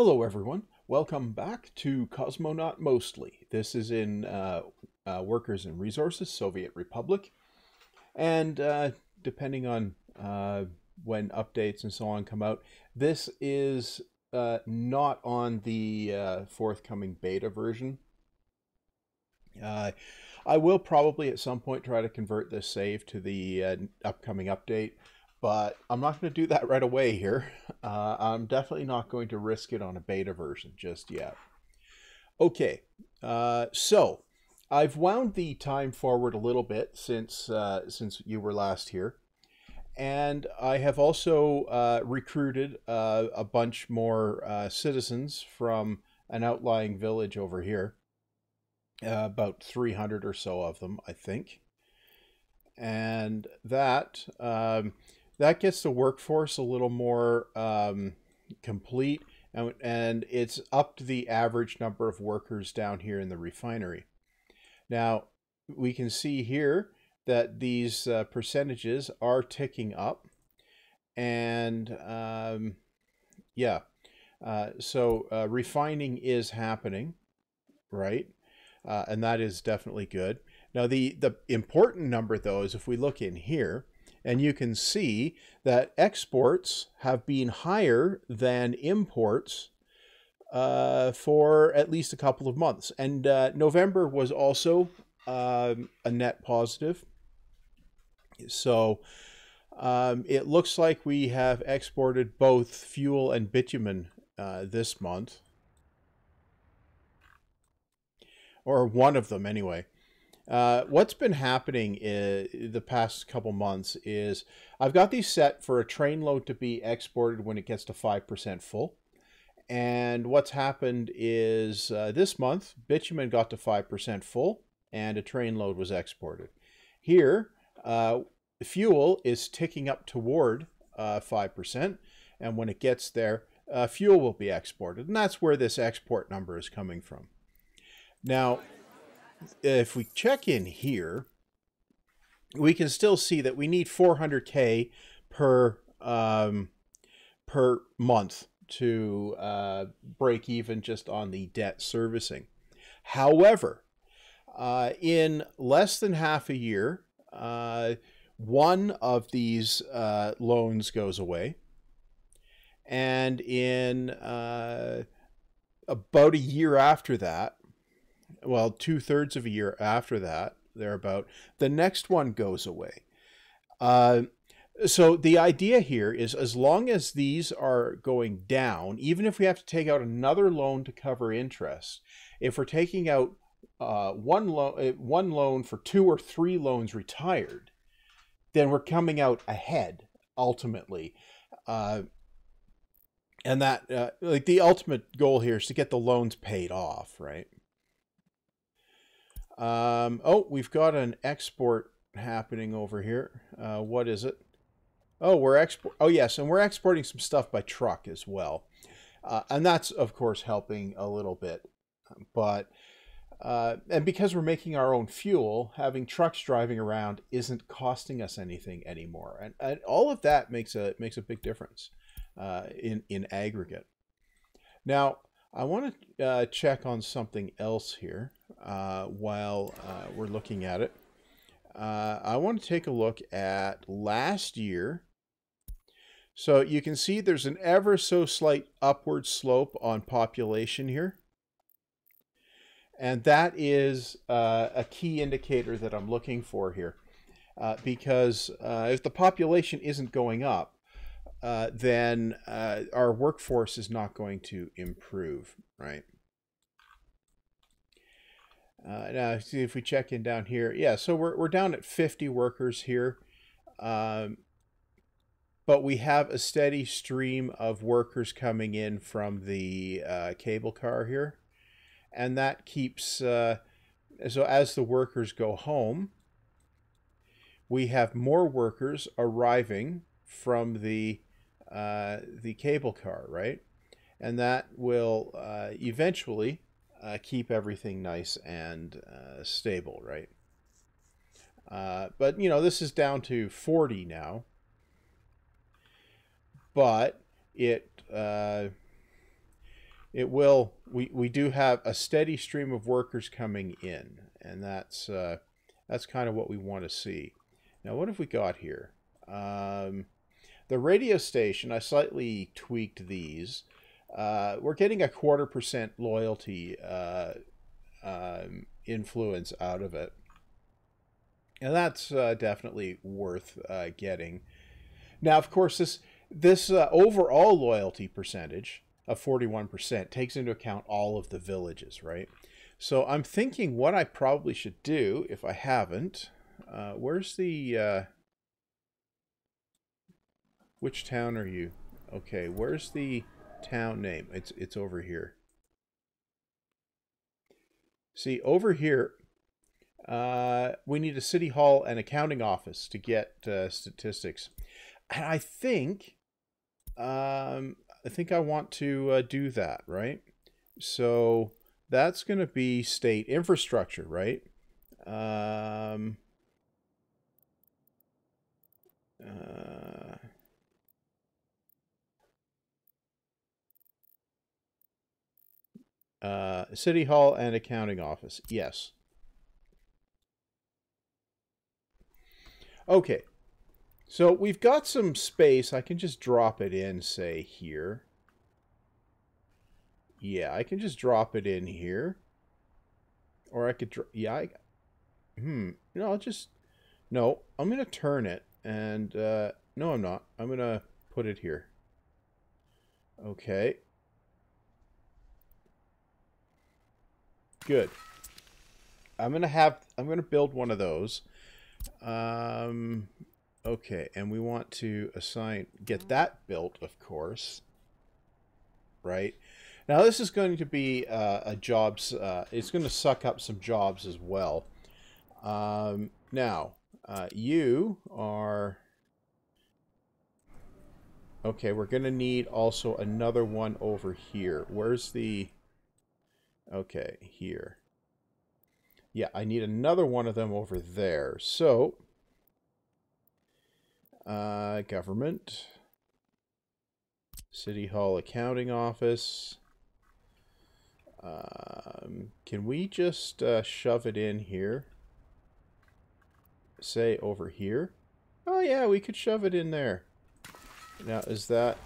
Hello, everyone. Welcome back to Cosmonaut Mostly. This is in uh, uh, Workers and Resources, Soviet Republic. And uh, depending on uh, when updates and so on come out, this is uh, not on the uh, forthcoming beta version. I will probably at some point try to convert this save to the upcoming update but I'm not going to do that right away here. Uh, I'm definitely not going to risk it on a beta version just yet. Okay, uh, so I've wound the time forward a little bit since uh, since you were last here, and I have also uh, recruited uh, a bunch more uh, citizens from an outlying village over here. about 300 or so of them, I think, and that. Um, that gets the workforce a little more um, complete and, and it's up to the average number of workers down here in the refinery. Now, we can see here that these uh, percentages are ticking up. And um, yeah, uh, so uh, refining is happening, right? Uh, and that is definitely good. Now, the, the important number, though, is if we look in here, and you can see that exports have been higher than imports uh, for at least a couple of months. And uh, November was also um, a net positive. So um, it looks like we have exported both fuel and bitumen uh, this month. Or one of them, anyway. Uh, what's been happening in the past couple months is I've got these set for a train load to be exported when it gets to 5% full. And what's happened is uh, this month, bitumen got to 5% full and a train load was exported. Here, uh, fuel is ticking up toward 5%. Uh, and when it gets there, uh, fuel will be exported. And that's where this export number is coming from. Now, if we check in here, we can still see that we need 400k per um, per month to uh, break even just on the debt servicing. However, uh, in less than half a year, uh, one of these uh, loans goes away, and in uh, about a year after that, well, two thirds of a year after that, thereabout, the next one goes away. Uh, so the idea here is as long as these are going down, even if we have to take out another loan to cover interest, if we're taking out uh, one loan, uh, one loan for two or three loans retired, then we're coming out ahead ultimately. Uh, and that, uh, like the ultimate goal here is to get the loans paid off, right? Um, oh, we've got an export happening over here. Uh, what is it? Oh, we're export. Oh, yes, and we're exporting some stuff by truck as well, uh, and that's of course helping a little bit. But uh, and because we're making our own fuel, having trucks driving around isn't costing us anything anymore, and, and all of that makes a makes a big difference uh, in in aggregate. Now, I want to uh, check on something else here uh, while uh, we're looking at it. Uh, I want to take a look at last year. So you can see there's an ever so slight upward slope on population here. And that is uh, a key indicator that I'm looking for here. Uh, because if the population isn't going up, uh, then uh, our workforce is not going to improve, right? Uh, now, see if we check in down here. Yeah, so we're, we're down at 50 workers here. Um, but we have a steady stream of workers coming in from the uh, cable car here. And that keeps, uh, so as the workers go home, we have more workers arriving from the uh, the cable car, right? And that will uh, eventually uh, keep everything nice and uh, stable, right? Uh, but, you know, this is down to 40 now. But it, it will. We we do have a steady stream of workers coming in, and that's uh, that's kind of what we want to see. Now, what have we got here? Um, the radio station. I slightly tweaked these. Uh, we're getting a quarter percent loyalty uh, um, influence out of it. And that's uh, definitely worth uh, getting. Now, of course, this this uh, overall loyalty percentage of 41% takes into account all of the villages, right? So I'm thinking what I probably should do if I haven't. Uh, where's the... Which town are you? Okay, where's the town name? It's it's over here. See, over here, uh, we need a city hall and accounting office to get uh, statistics. And I think, um, I think I want to uh, do that, right? So that's going to be state infrastructure, right? Um, uh, uh, City Hall and Accounting Office. Yes. Okay. So we've got some space. I can just drop it in, say, here. Yeah, I can just drop it in here. Or I could... Yeah, I... Hmm. No, I'll just... No, I'm going to turn it. And, uh... No, I'm not. I'm going to put it here. Okay. Good. I'm to have... I'm to build one of those. Um... Okay, and we want to assign, get that built, of course, right? Now this is going to be uh, a jobs, uh, it's going to suck up some jobs as well. Um, now, uh, you are, okay, we're going to need also another one over here. Where's the, okay, here. Yeah, I need another one of them over there. So, uh, government. City Hall Accounting Office. Um, can we just uh, shove it in here? Say over here? Oh yeah, we could shove it in there. Now, is that...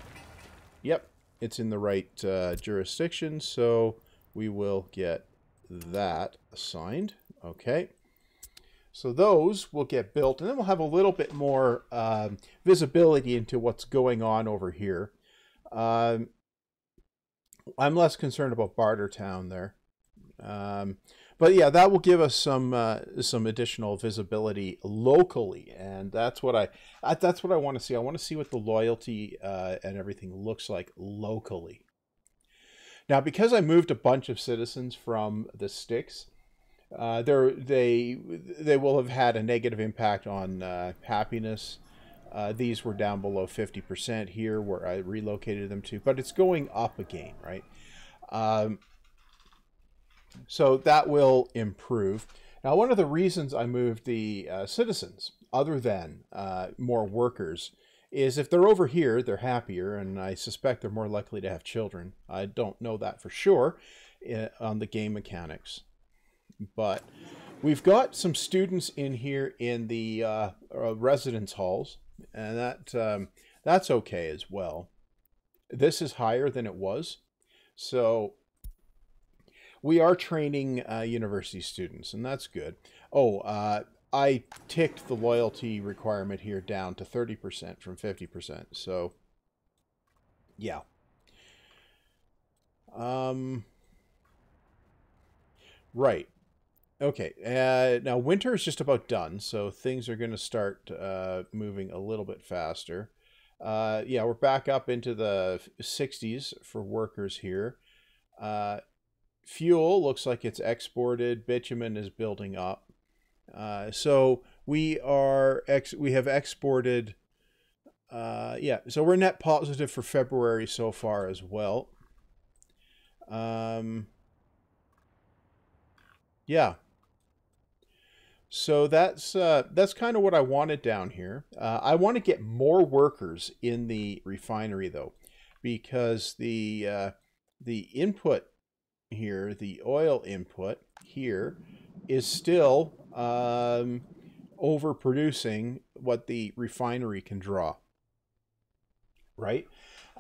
Yep, it's in the right uh, jurisdiction, so we will get that assigned. Okay. So those will get built, and then we'll have a little bit more um, visibility into what's going on over here. Um, I'm less concerned about Bartertown there. Um, but yeah, that will give us some uh, some additional visibility locally, and that's what I that's what I want to see. I want to see what the loyalty uh, and everything looks like locally. Now, because I moved a bunch of citizens from the sticks, uh, they they will have had a negative impact on uh, happiness. Uh, these were down below 50% here where I relocated them to, but it's going up again, right? Um, so that will improve. Now, one of the reasons I moved the uh, citizens, other than uh, more workers, is if they're over here, they're happier, and I suspect they're more likely to have children. I don't know that for sure uh, on the game mechanics. But we've got some students in here in the uh, uh, residence halls, and that um, that's okay as well. This is higher than it was, so we are training uh, university students, and that's good. Oh, uh, I ticked the loyalty requirement here down to 30% from 50%, so yeah. Um, right. Okay, uh, now winter is just about done, so things are going to start uh, moving a little bit faster. Uh, yeah, we're back up into the 60s for workers here. Uh, fuel looks like it's exported. Bitumen is building up. Uh, so we are ex we have exported. Uh, yeah, so we're net positive for February so far as well. Um, yeah, so that's uh, that's kind of what I wanted down here. Uh, I want to get more workers in the refinery though, because the uh, the input here, the oil input here, is still um, overproducing what the refinery can draw. Right?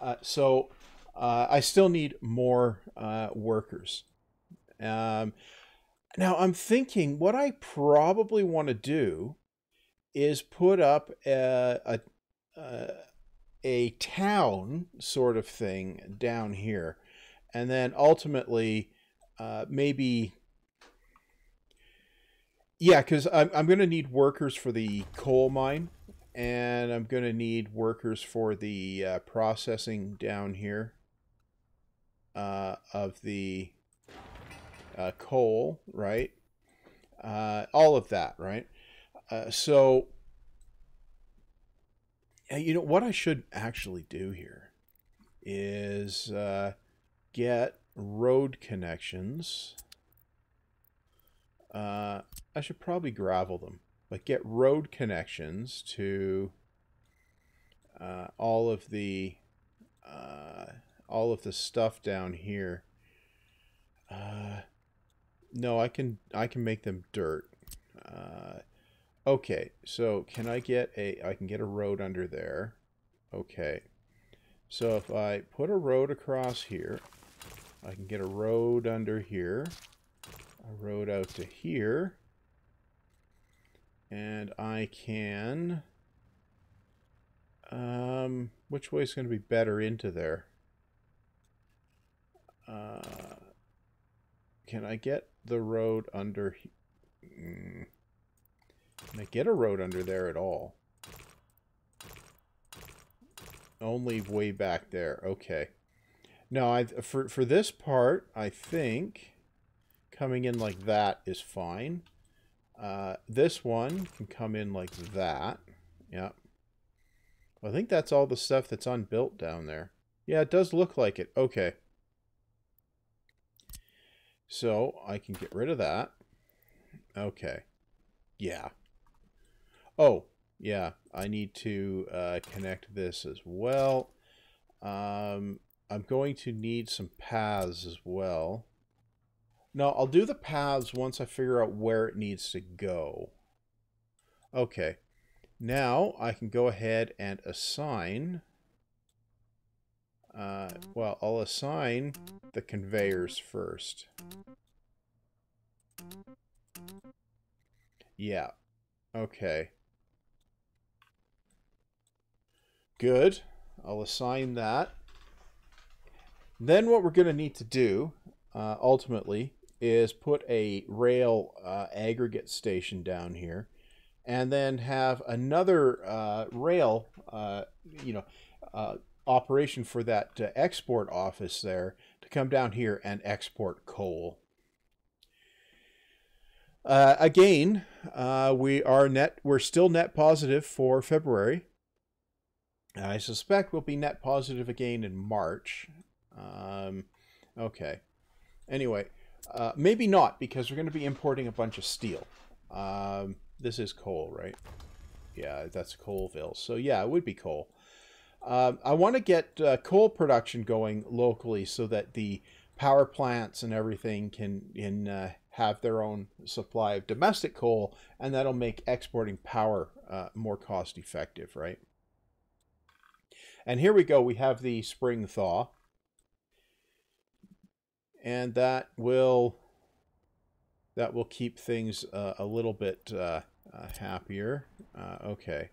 Uh, so uh, I still need more uh, workers. Um, now I'm thinking what I probably want to do is put up a, a, a, a town sort of thing down here. And then ultimately, uh, maybe yeah, because I'm, I'm going to need workers for the coal mine, and I'm going to need workers for the uh, processing down here uh, of the uh, coal, right? Uh, all of that, right? Uh, so, you know, what I should actually do here is uh, get road connections uh, I should probably gravel them. Like get road connections to uh, all of the uh, all of the stuff down here. Uh, no, I can I can make them dirt. Uh, okay, so can I get a I can get a road under there. Okay. So if I put a road across here, I can get a road under here a road out to here. And I can... Um, which way is going to be better into there? Uh, can I get the road under... Mm, can I get a road under there at all? Only way back there. Okay. No, I for for this part, I think coming in like that is fine. Uh, this one can come in like that. Yep. I think that's all the stuff that's unbuilt down there. Yeah, it does look like it. Okay. So I can get rid of that. Okay. Yeah. Oh, yeah. I need to uh, connect this as well. Um, I'm going to need some paths as well. No, I'll do the paths once I figure out where it needs to go. Okay. Now I can go ahead and assign... Uh, well, I'll assign the conveyors first. Yeah. Okay. Good. I'll assign that. Then what we're going to need to do, uh, ultimately, is put a rail uh, aggregate station down here and then have another uh, rail, uh, you know, uh, operation for that uh, export office there to come down here and export coal. Uh, again, we are net. We're still net positive for February. I suspect we'll be net positive again in March. Um, okay. Anyway, uh, maybe not, because we're going to be importing a bunch of steel. Um, this is coal, right? Yeah, that's Coalville. So yeah, it would be coal. Um, I want to get uh, coal production going locally so that the power plants and everything can, in, uh, have their own supply of domestic coal, and that'll make exporting power uh, more cost effective, right? And here we go. We have the spring thaw and that will that will keep things uh, a little bit uh, uh, happier. Uh, okay,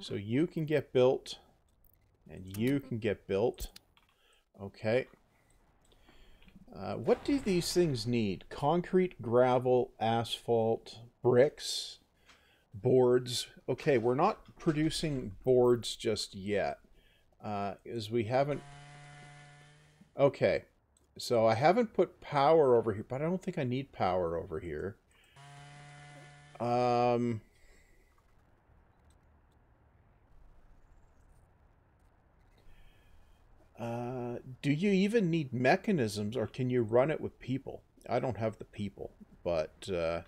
so you can get built, and you can get built. Okay. Uh, what do these things need? Concrete, gravel, asphalt, bricks, boards. Okay, we're not producing boards just yet, uh, as we haven't... Okay, so I haven't put power over here, but I don't think I need power over here. Um... Uh, do you even need mechanisms, or can you run it with people? I don't have the people, but uh,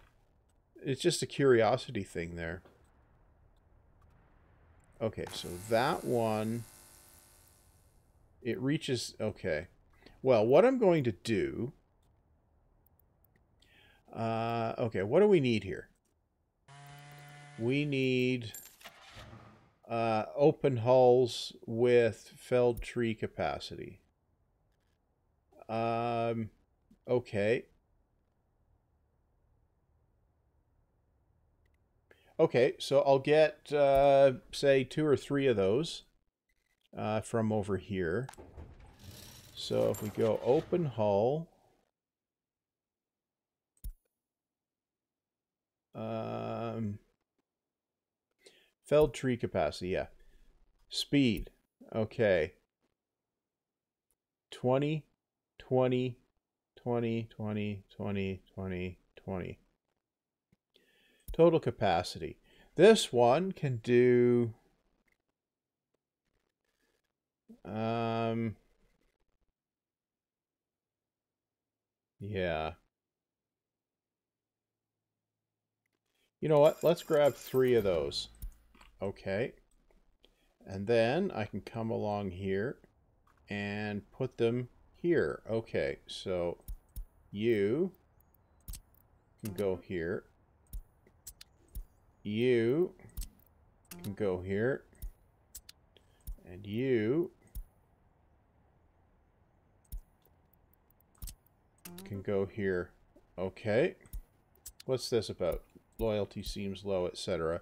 it's just a curiosity thing there. Okay, so that one, it reaches, okay. Well, what I'm going to do... Uh, okay, what do we need here? We need uh, open hulls with felled tree capacity. Um, okay. Okay, so I'll get, uh, say, two or three of those uh, from over here. So if we go open hull, um, felled tree capacity, yeah. Speed, okay. 20, 20, 20, 20, 20, 20, 20. Total capacity. This one can do um yeah. You know what? Let's grab three of those. Okay. And then I can come along here and put them here. Okay, so you can go here. You can go here. And you can go here. Okay. What's this about? Loyalty seems low, etc.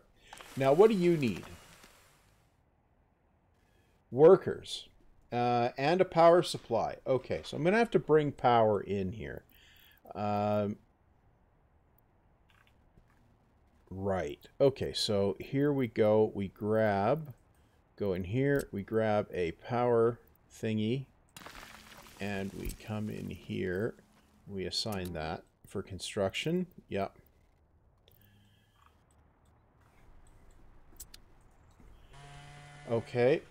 Now, what do you need? Workers. Uh, and a power supply. Okay, so I'm going to have to bring power in here. Um, right. Okay, so here we go. We grab, go in here. We grab a power thingy. And we come in here. We assign that for construction. Yep. Okay.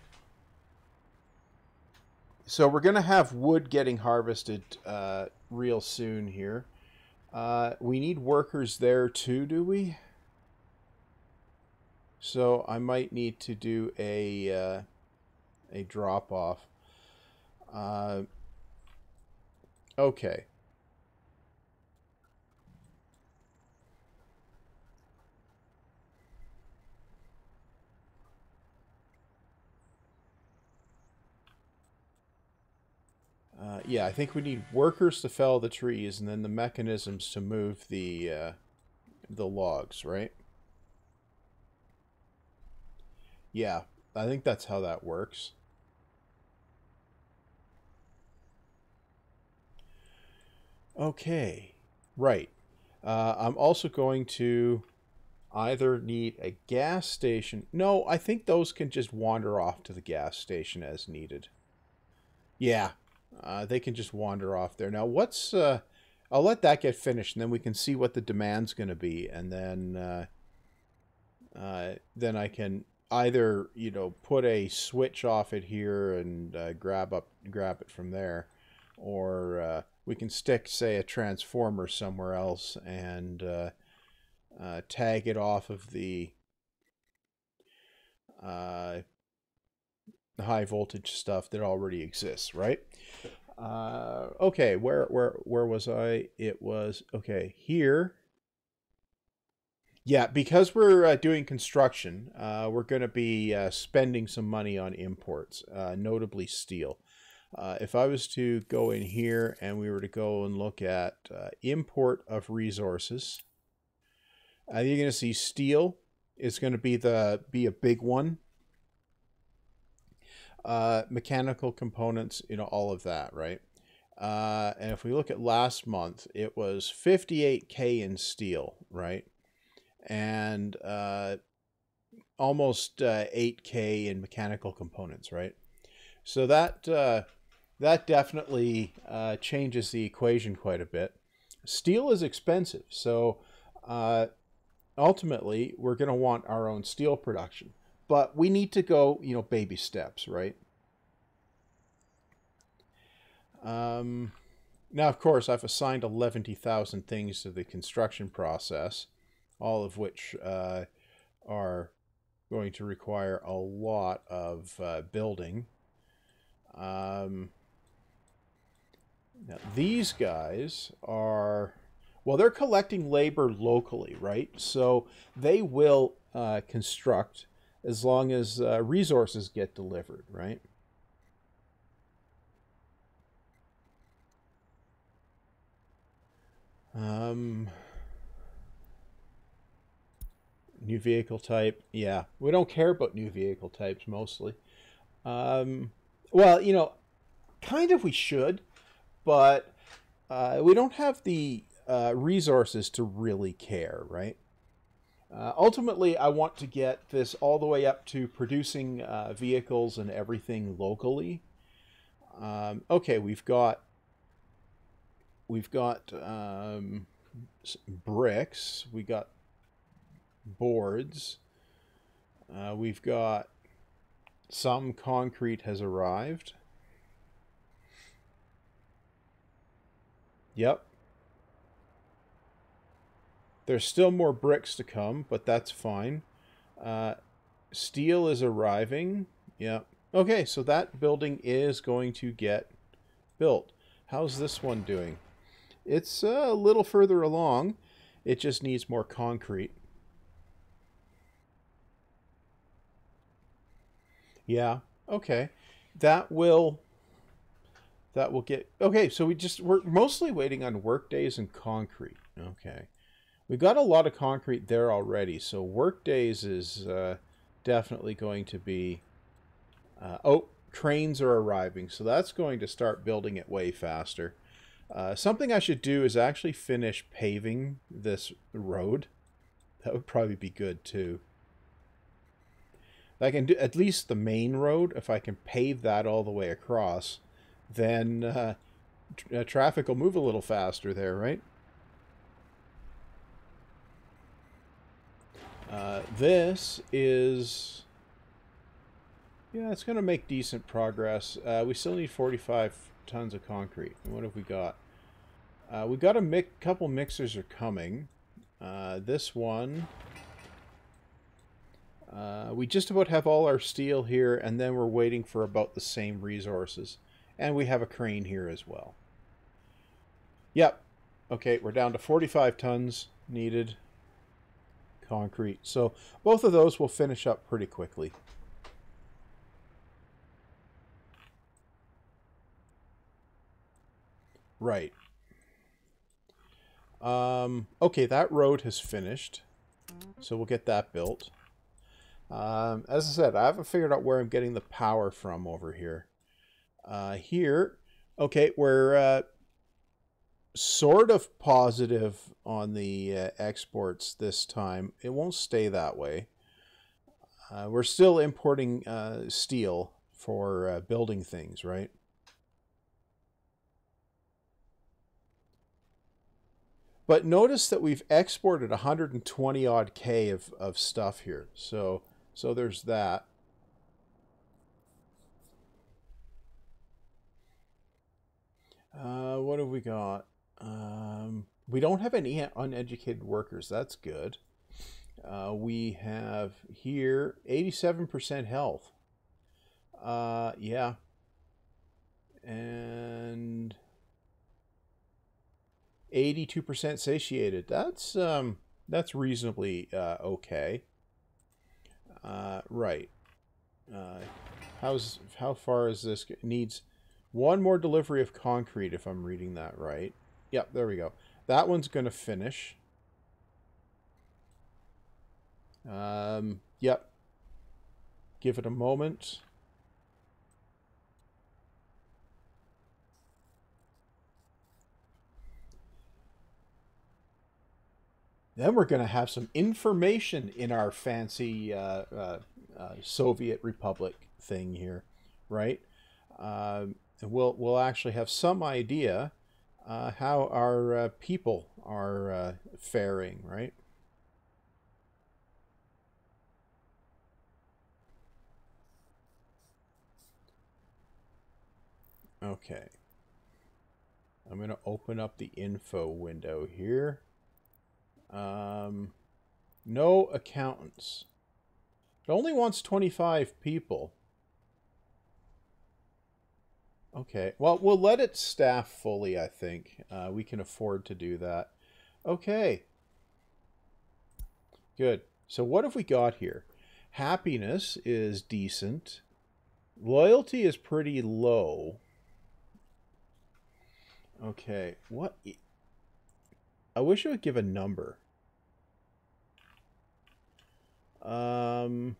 So we're going to have wood getting harvested uh, real soon here. Uh, we need workers there too, do we? So I might need to do a uh, a drop off. Uh, okay. Uh, yeah, I think we need workers to fell the trees and then the mechanisms to move the uh, the logs, right? Yeah, I think that's how that works. Okay, right. Uh, I'm also going to either need a gas station. No, I think those can just wander off to the gas station as needed. Yeah, uh, they can just wander off there. Now, what's... Uh, I'll let that get finished, and then we can see what the demand's going to be, and then... Uh, uh, then I can either, you know, put a switch off it here and uh, grab up grab it from there, or uh, we can stick, say, a transformer somewhere else and uh, uh, tag it off of the uh, high voltage stuff that already exists, right? Uh, okay, where where where was I? It was okay here. Yeah, because we're uh, doing construction, uh, we're going to be uh, spending some money on imports, uh, notably steel. Uh, if I was to go in here and we were to go and look at import of resources, you're going to see steel is going to be the be a big one uh, mechanical components, you know, all of that, right? Uh, and if we look at last month, it was 58K in steel, right? And uh, almost uh, 8K in mechanical components, right? So that uh, that definitely uh, changes the equation quite a bit. Steel is expensive, so uh, ultimately we're going to want our own steel production. But we need to go, you know, baby steps, right? Um, now, of course, I've assigned 11,000 things to the construction process, all of which uh, are going to require a lot of uh, building. Um, Now, these guys are, well, they're collecting labor locally, right? So they will uh, construct as long as uh, resources get delivered, right? Um, new vehicle type. Yeah, we don't care about new vehicle types mostly. Um, well, you know, kind of we should, but uh, we don't have the uh, resources to really care, right? Uh, ultimately, I want to get this all the way up to producing uh, vehicles and everything locally. Um, okay, we've got we've got um, bricks, we got boards, uh, we've got some concrete has arrived. Yep. There's still more bricks to come, but that's fine. Uh, steel is arriving. Yep. Okay, so that building is going to get built. How's this one doing? It's a little further along. It just needs more concrete. Yeah, okay. That will that will get okay, so we just we're mostly waiting on work days and concrete. Okay. We've got a lot of concrete there already, so work days is uh, definitely going to be uh, oh, trains are arriving, so that's going to start building it way faster. Uh, something I should do is actually finish paving this road. That would probably be good too. I can do at least the main road. If I can pave that all the way across, then uh, tra uh, traffic will move a little faster there, right? Uh, this is... Yeah, it's going to make decent progress. Uh, we still need 45 tons of concrete. what have we got? Uh, we got a mi couple mixers are coming. Uh, this one uh, we just about have all our steel here, and then we're waiting for about the same resources. And we have a crane here as well. Yep. Okay, we're down to 45 tons needed concrete. So both of those will finish up pretty quickly. Right. Um, okay, that road has finished. So we'll get that built. Um, as I said, I haven't figured out where I'm getting the power from over here. Uh, here, okay, we're uh, sort of positive on the uh, exports this time. It won't stay that way. Uh, we're still importing uh, steel for uh, building things, right? But notice that we've exported 120 odd K of, of stuff here. So so there's that. Uh, what have we got? Um, we don't have any uneducated workers. That's good. Uh, we have here 87% health. Uh, yeah. And 82% satiated. That's um, that's reasonably uh, okay. Uh, right. Uh, how's how far is this? Needs one more delivery of concrete, if I'm reading that right. Yep, there we go. That one's going to finish. Um, yep. Give it a moment. Then we're going to have some information in our fancy uh, uh, uh, Soviet Republic thing here, right? Um, we'll we'll actually have some idea uh, how our uh, people are uh, faring, right? Okay. I'm going to open up the info window here. Um, no accountants. It only wants 25 people. Okay. Well, we'll let it staff fully, I think. Uh, we can afford to do that. Okay. Good. So what have we got here? Happiness is decent. Loyalty is pretty low. Okay. What? I wish it would give a number. Um...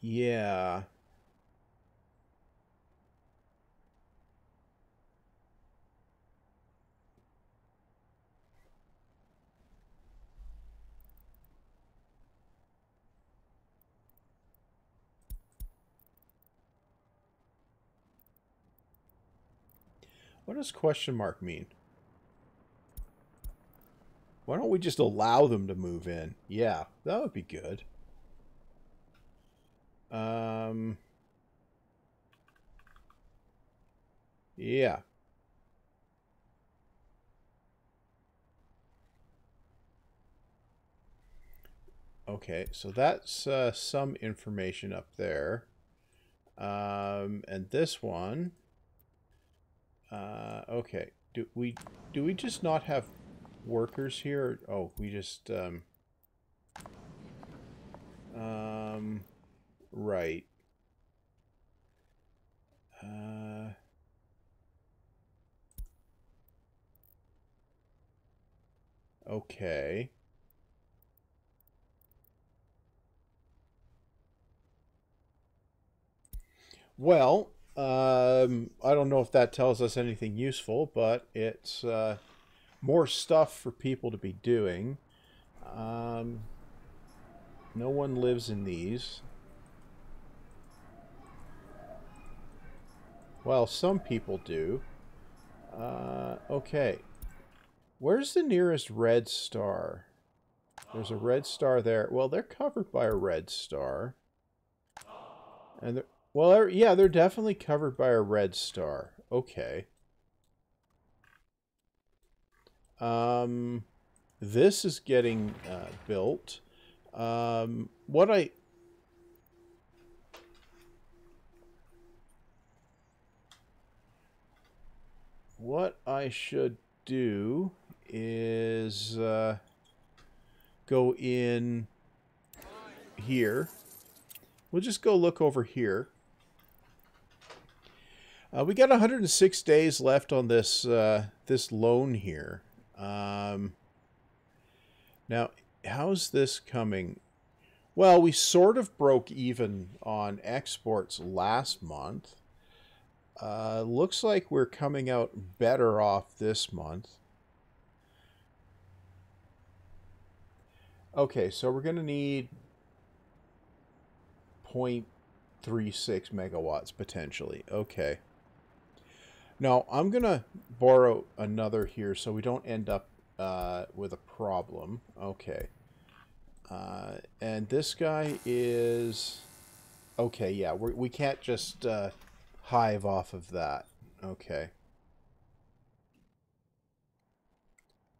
Yeah. What does question mark mean? Why don't we just allow them to move in? Yeah, that would be good. Um, yeah. Okay, so that's uh, some information up there. Um, and this one uh, okay. Do we do we just not have workers here? Oh, we just um um right. Uh Okay. Well, um, I don't know if that tells us anything useful, but it's uh, more stuff for people to be doing. Um, no one lives in these. Well, some people do. Uh, okay. Where's the nearest red star? There's a red star there. Well, they're covered by a red star. And well, yeah, they're definitely covered by a red star. Okay. Um, this is getting uh, built. Um, what I... What I should do is uh, go in here. We'll just go look over here. Uh, we got 106 days left on this uh, this loan here. Um, now, how's this coming? Well, we sort of broke even on exports last month. Uh, looks like we're coming out better off this month. Okay, so we're going to need 0.36 megawatts potentially. Okay. Now, I'm going to borrow another here so we don't end up uh, with a problem. Okay. Uh, and this guy is... Okay, yeah, we're, we can not just uh, hive off of that. Okay.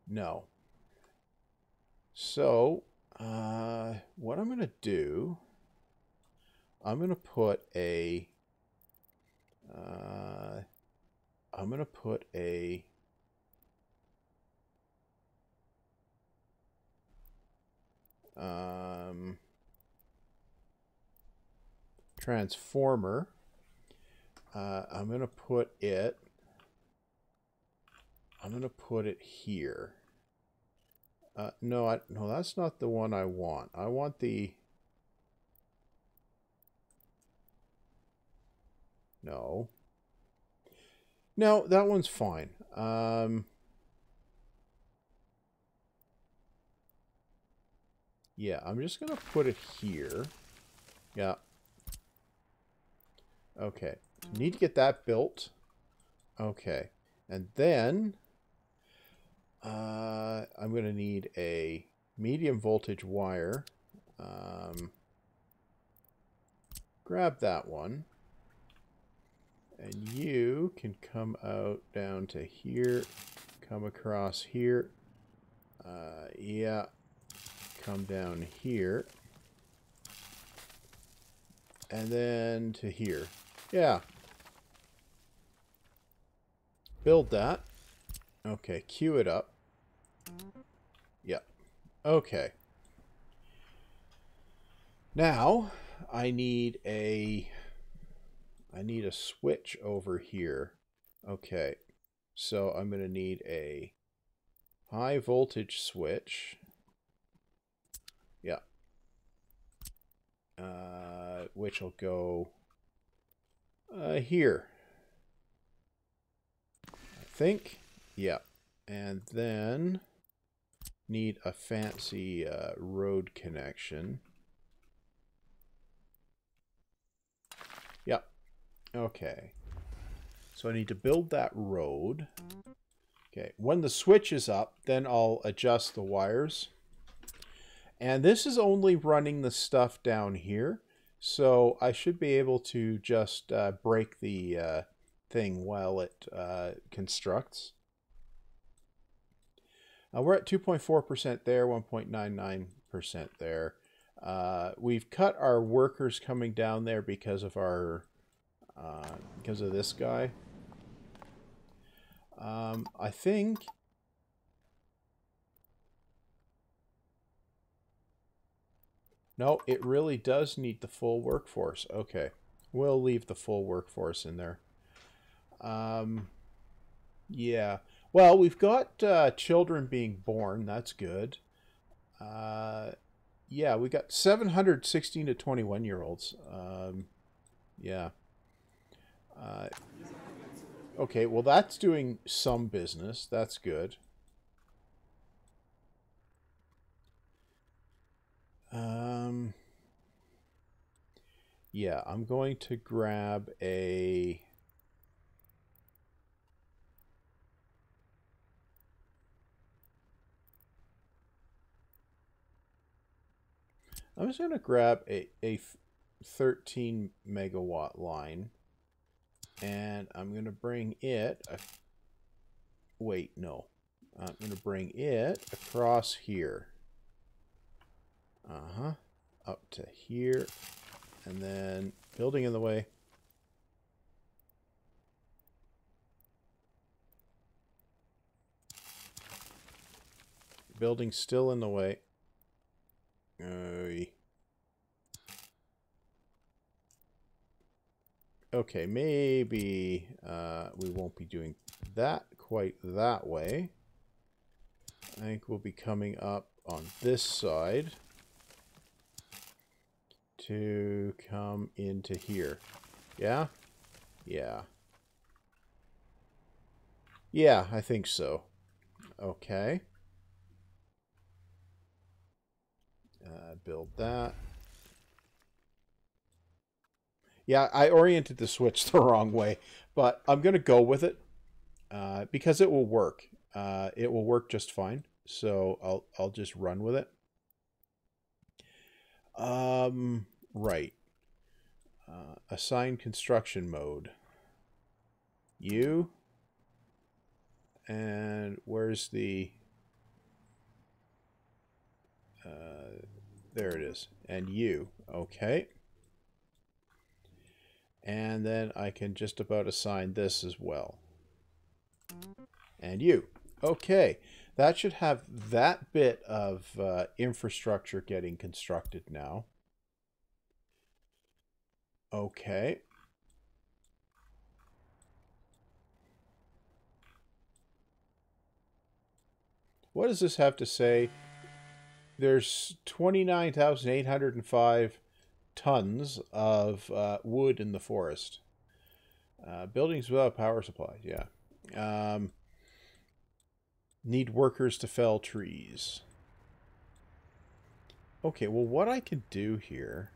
No. So, uh, what I'm going to do, I'm going to put a... Uh, I'm going to put a um, transformer. Uh, I'm going to put it, I'm going to put it here. Uh, no, I, no, that's not the one I want. I want the, no. No, that one's fine. Um, yeah, I'm just going to put it here. Yeah. Okay. Need to get that built. Okay. And then uh, I'm going to need a medium voltage wire. Um, grab that one. And you can come out down to here, come across here. Uh, yeah, come down here. And then to here. Yeah. Build that. Okay, queue it up. Yep. Okay. Now, I need a... I need a switch over here. Okay. So I'm going to need a high voltage switch. Yeah. Uh, which will go uh, here. I think. Yeah. And then need a fancy uh, road connection. Yep. Okay. So I need to build that road. Okay, when the switch is up, then I'll adjust the wires. And this is only running the stuff down here. So I should be able to just uh, break the uh, thing while it uh, constructs. Uh, we're at 2.4% there, 1.99% there. Uh, we've cut our workers coming down there because of our uh, because of this guy. Um, I think No, it really does need the full workforce. Okay. We'll leave the full workforce in there. Um, yeah. Well, we've got uh, children being born. That's good. Uh, yeah, we got 716 to 21 year olds. Um, yeah. Uh, okay, well, that's doing some business. That's good. Um, yeah, I'm going to grab a... I'm just going to grab a, a 13 megawatt line and I'm going to bring it, wait, no, I'm going to bring it across here. Uh-huh. Up to here. And then building in the way. Building still in the way. Uh, okay, maybe uh, we won't be doing that quite that way. I think we'll be coming up on this side to come into here. Yeah? Yeah. Yeah, I think so. Okay. Uh, build that. Yeah, I oriented the switch the wrong way, but I'm going to go with it uh, because it will work. Uh, it will work just fine, so I'll I'll just run with it. Um, right. Uh, assign construction mode. You. And where's the... Uh, there it is. And you. Okay. And then I can just about assign this as well. And you. Okay. That should have that bit of uh, infrastructure getting constructed now. Okay. What does this have to say? There's 29,805 tons of uh, wood in the forest. Uh, buildings without power supply, yeah. Um, need workers to fell trees. Okay, well, what I can do here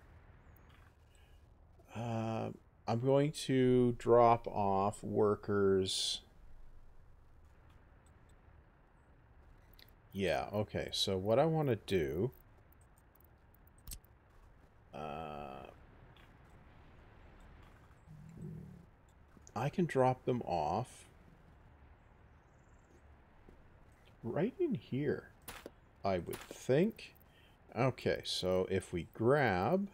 uh, I'm going to drop off workers. Yeah, okay. So what I want to do... Uh, I can drop them off right in here, I would think. Okay, so if we grab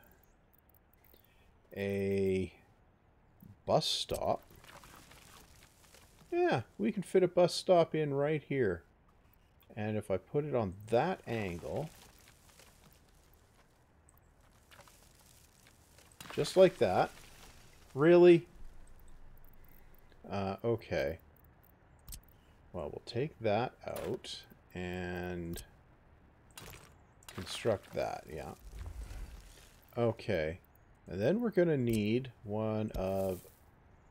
a bus stop. Yeah, we can fit a bus stop in right here. And if I put it on that angle, just like that. Really? Uh, okay. Well, we'll take that out and construct that, yeah. Okay. And then we're going to need one of...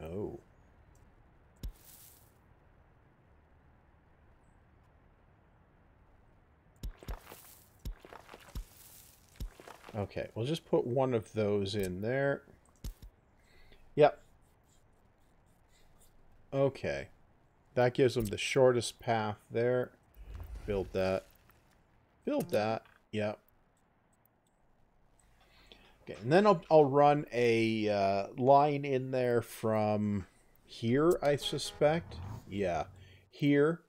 Oh. Okay, we'll just put one of those in there. Yep. Okay. That gives them the shortest path there. Build that. Build that. Yep. Okay, and then I'll, I'll run a uh, line in there from here, I suspect. Yeah, here,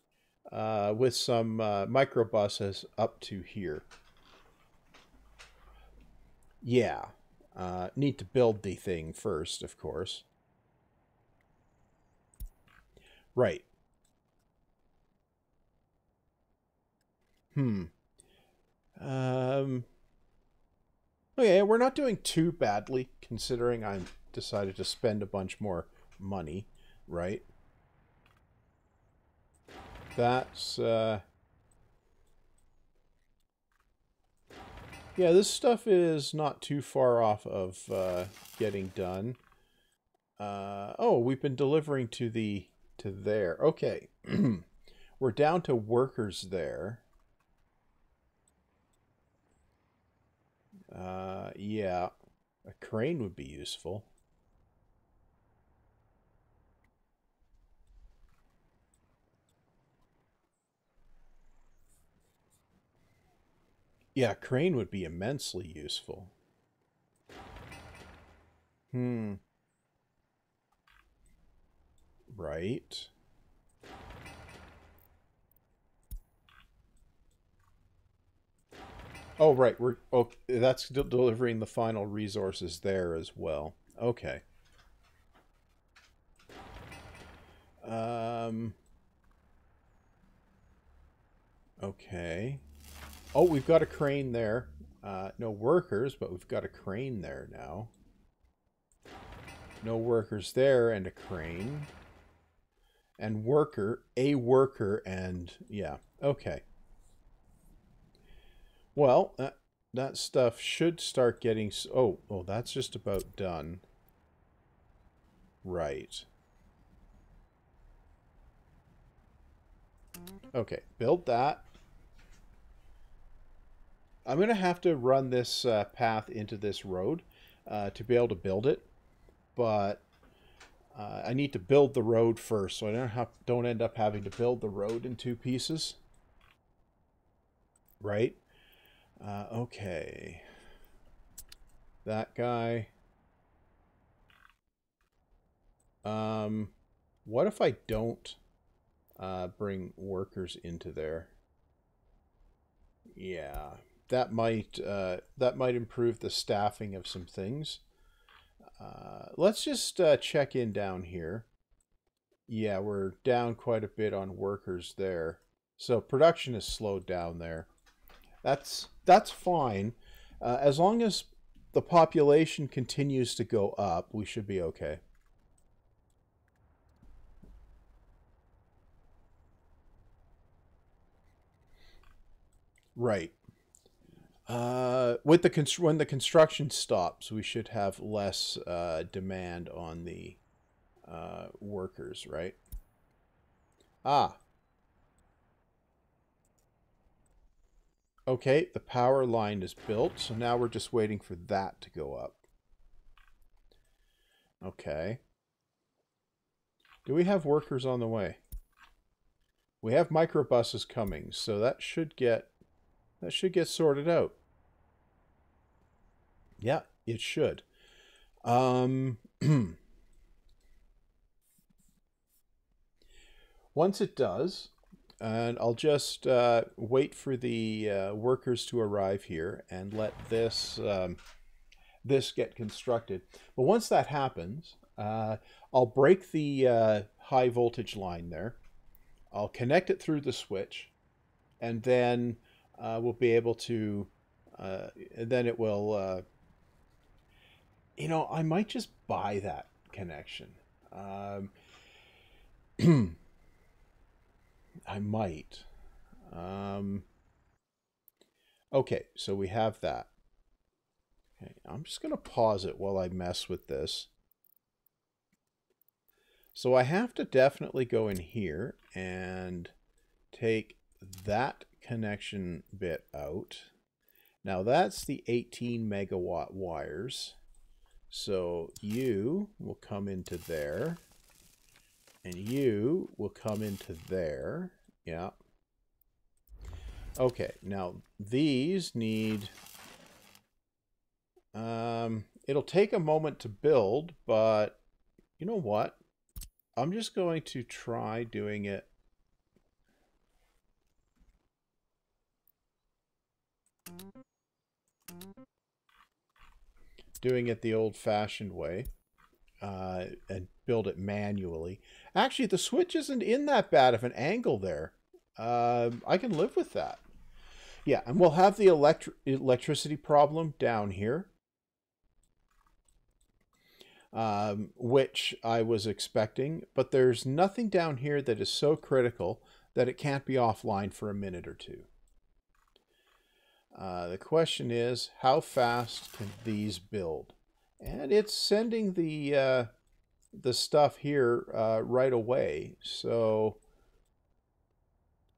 uh, with some uh, microbuses up to here. Yeah, uh, need to build the thing first, of course. Right. Hmm. Um... Okay, we're not doing too badly considering I decided to spend a bunch more money, right? That's, uh... Yeah, this stuff is not too far off of uh, getting done. Uh, oh, we've been delivering to the to there. Okay, we're down to workers there. Uh, yeah, a crane would be useful. Yeah, crane would be immensely useful. Hmm. Right. Oh, right. We're oh, that's de delivering the final resources there as well. Okay. Um. Okay. Oh, we've got a crane there. Uh, no workers, but we've got a crane there now. No workers there and a crane. And worker, a worker, and yeah. Okay. Well, that, that stuff should start getting... Oh, oh, that's just about done. Right. Okay, build that. I'm going to have to run this uh, path into this road uh, to be able to build it. But uh, I need to build the road first, so I don't, have, don't end up having to build the road in two pieces. Right? Uh, okay. That guy. Um, what if I don't uh, bring workers into there? Yeah, that might uh, that might improve the staffing of some things. Uh, let's just uh, check in down here. Yeah, we're down quite a bit on workers there. So production is slowed down there. That's that's fine. Uh, as long as the population continues to go up, we should be okay. Right. Uh, with the when the construction stops, we should have less uh, demand on the uh, workers, right? Ah, Okay, the power line is built, so now we're just waiting for that to go up. Okay. Do we have workers on the way? We have microbuses coming, so that should get that should get sorted out. Yeah, it should. Um, once it does, and I'll just uh, wait for the uh, workers to arrive here and let this um, this get constructed. But once that happens, Uh, I'll break the uh, high voltage line there. I'll connect it through the switch, and then uh, we'll be able to. Uh, then it will. Uh, you know, I might just buy that connection. Um, I might. Um, okay, so we have that. Okay, I'm just going to pause it while I mess with this. So I have to definitely go in here and take that connection bit out. Now that's the 18 megawatt wires. So you will come into there and you will come into there. Yeah. Okay, now these need um, it'll take a moment to build, but you know what? I'm just going to try doing it. Doing it the old-fashioned way uh, and build it manually. Actually, the switch isn't in that bad of an angle there. Um, I can live with that. Yeah, and we'll have the electri electricity problem down here um, which I was expecting, but there's nothing down here that is so critical that it can't be offline for a minute or two. Uh, the question is, how fast can these build? And it's sending the uh, the stuff here uh, right away. So,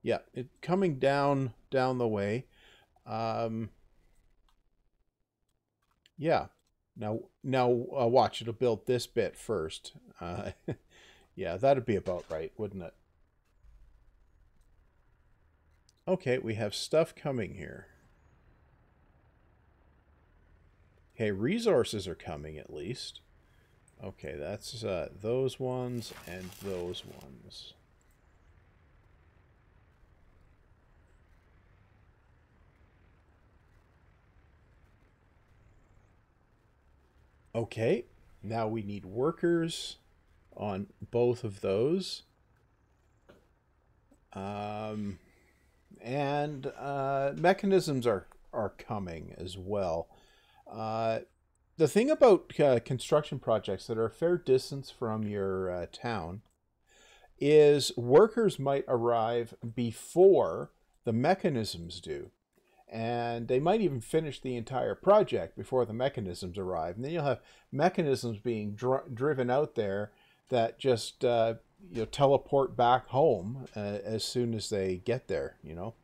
yeah, it coming down down the way. Um, yeah, now, now uh, watch, it'll build this bit first. Uh, yeah, that'd be about right, wouldn't it? Okay, we have stuff coming here. Okay, resources are coming at least. Okay, that's uh, those ones and those ones. Okay, now we need workers on both of those. Um, and uh, mechanisms are, are coming as well. Uh, the thing about uh, construction projects that are a fair distance from your uh, town is workers might arrive before the mechanisms do and they might even finish the entire project before the mechanisms arrive. And then you'll have mechanisms being dr driven out there that just uh, you know teleport back home uh, as soon as they get there. You know.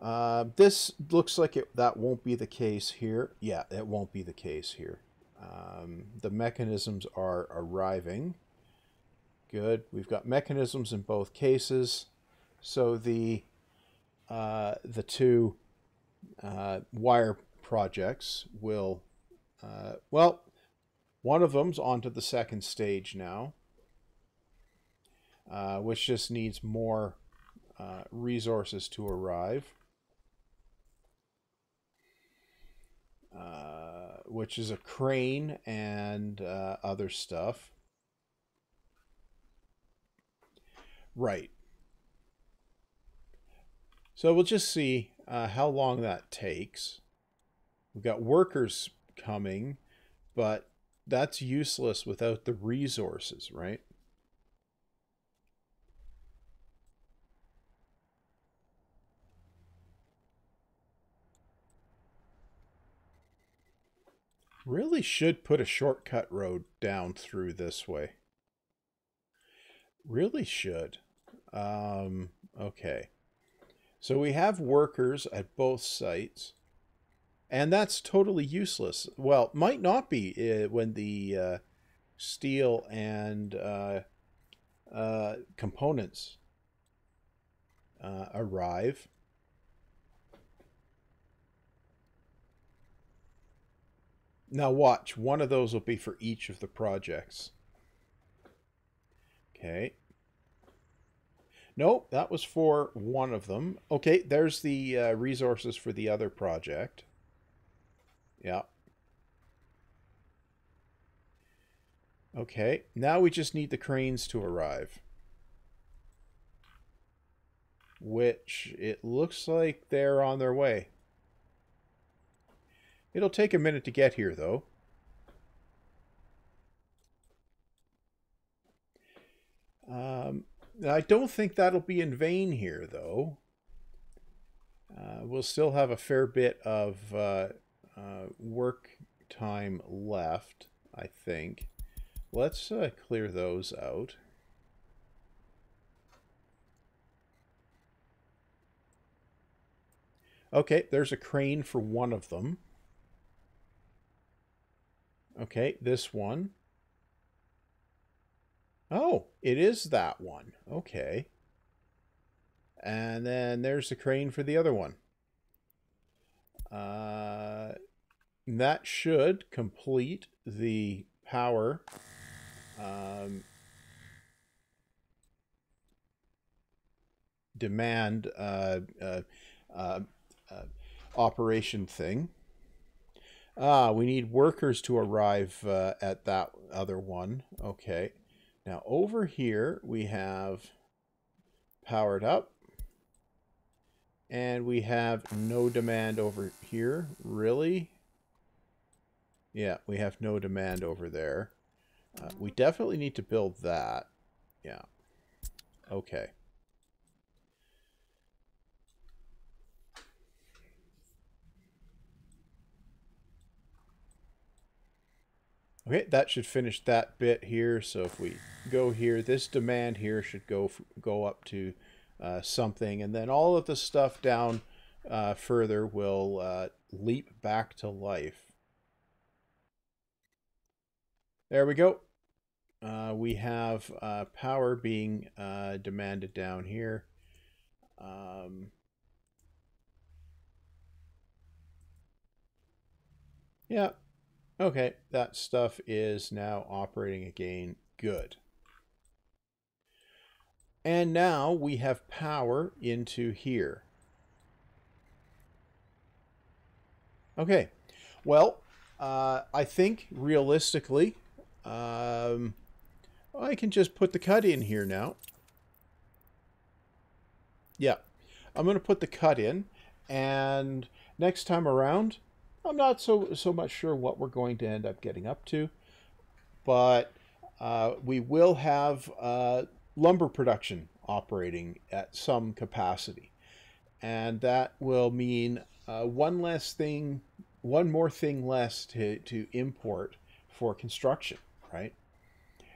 Uh, this looks like it, that won't be the case here. Yeah, it won't be the case here. Um, the mechanisms are arriving. Good. We've got mechanisms in both cases. So the uh, the two uh, wire projects will, uh, well, one of them's onto the second stage now, uh, which just needs more uh, resources to arrive. Uh, which is a crane and other stuff. Right. So we'll just see uh, how long that takes. We've got workers coming, but that's useless without the resources, right? Really should put a shortcut road down through this way. Really should. Um, okay. So we have workers at both sites. And that's totally useless. Well, might not be uh, when the uh, steel and uh, uh components uh, arrive. Now watch, one of those will be for each of the projects. Okay. Nope, that was for one of them. Okay, there's the uh, resources for the other project. Yeah. Okay, now we just need the cranes to arrive. Which it looks like they're on their way. It'll take a minute to get here, though. Um, I don't think that'll be in vain here, though. Uh, we'll still have a fair bit of uh, uh, work time left, I think. Let's uh, clear those out. Okay, there's a crane for one of them. Okay, this one. Oh, it is that one. Okay. And then there's the crane for the other one. Uh, that should complete the power um, demand uh, uh, uh, uh operation thing. Ah, we need workers to arrive uh, at that other one. Okay. Now over here we have powered up. And we have no demand over here. Really? Yeah, we have no demand over there. Uh, we definitely need to build that. Yeah. Okay. Okay, that should finish that bit here. So if we go here, this demand here should go go up to uh, something, and then all of the stuff down uh, further will uh, leap back to life. There we go. Uh, we have uh, power being uh, demanded down here. Um, yeah, Okay, that stuff is now operating again. Good. And now we have power into here. Okay, well, uh, I think realistically, um, I can just put the cut in here now. Yeah, I'm going to put the cut in, and next time around, I'm not so so much sure what we're going to end up getting up to, but uh, we will have uh, lumber production operating at some capacity, and that will mean uh, one less thing, one more thing less to to import for construction, right?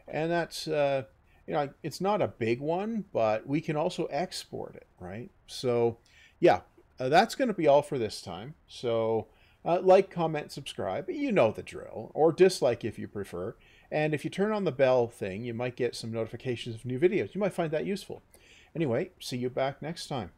And that's uh, you know it's not a big one, but we can also export it, right? So yeah, uh, that's going to be all for this time. So. Uh, like, comment, subscribe. You know the drill. Or dislike if you prefer. And if you turn on the bell thing, you might get some notifications of new videos. You might find that useful. Anyway, see you back next time.